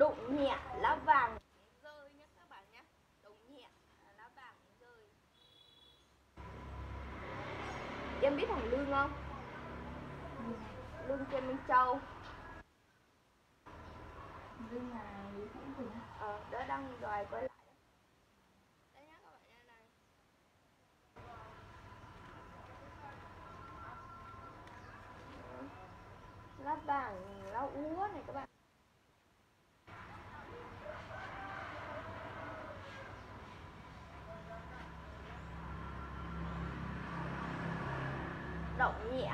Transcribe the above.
đụng nhẹ lá vàng rơi nhé các bạn nhé. Đụng nhẹ lá vàng rơi. Em biết thằng lương không? Lương trên minh châu. Lương là ờ đó đang đòi quay lại. Lá vàng lá úa này các bạn động nhẹ